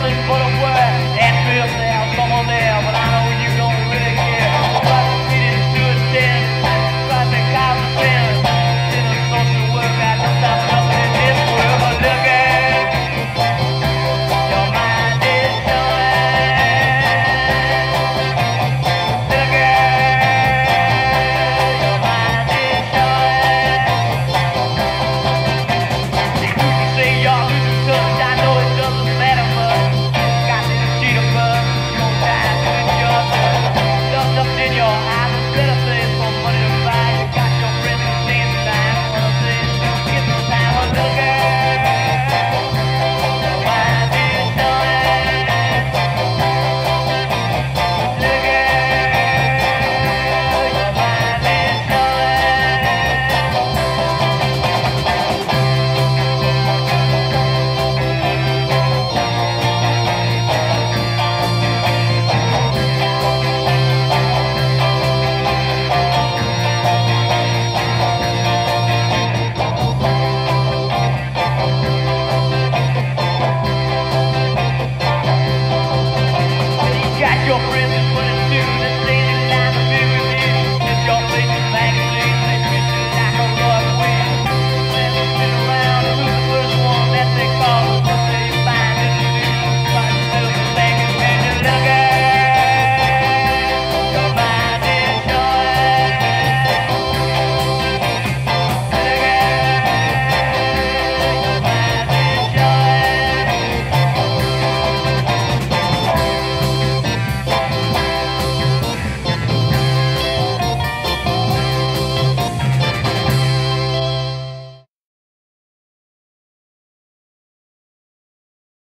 nothing but a